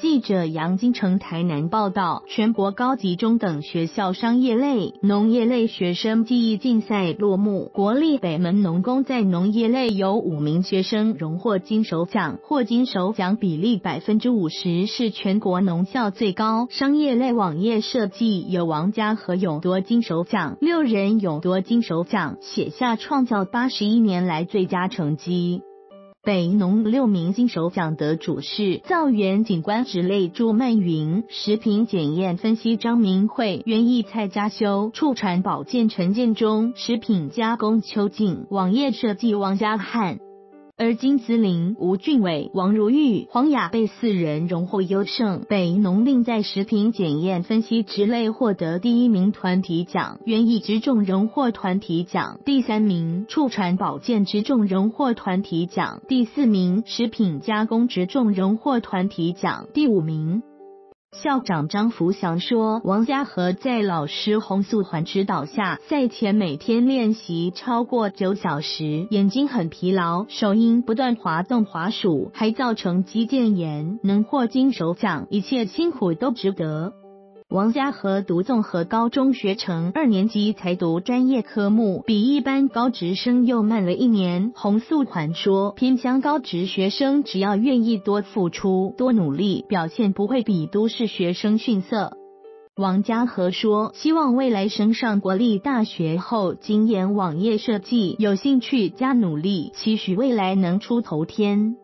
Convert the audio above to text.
记者杨金城台南报道，全国高级中等学校商业类、农业类学生技艺竞赛落幕。国立北门农工在农业类有五名学生荣获金手奖，获金手奖比例百分之五十，是全国农校最高。商业类网页设计有王家和勇夺金手奖，六人勇夺金手奖，写下创造八十一年来最佳成绩。北农六名金手奖得主是造园景观植类朱曼云、食品检验分析张明慧、园艺蔡家修、畜产保健陈建忠、食品加工邱静、网页设计王家汉。而金子林、吴俊伟、王如玉、黄雅贝四人荣获优胜。被农另在食品检验分析之类获得第一名团体奖，园艺职种荣获团体奖第三名，畜产保健职种荣获团体奖第四名，食品加工职种荣获团体奖第五名。校长张福祥说：“王家和在老师洪素环指导下，赛前每天练习超过九小时，眼睛很疲劳，手因不断滑动滑鼠，还造成肌腱炎。能获金手奖，一切辛苦都值得。”王家和读综合高中学成，二年级才读专业科目，比一般高职生又慢了一年。洪素环说：“偏乡高职学生只要愿意多付出、多努力，表现不会比都市学生逊色。”王家和说：“希望未来升上国立大学后，精研网页设计，有兴趣加努力，期许未来能出头天。”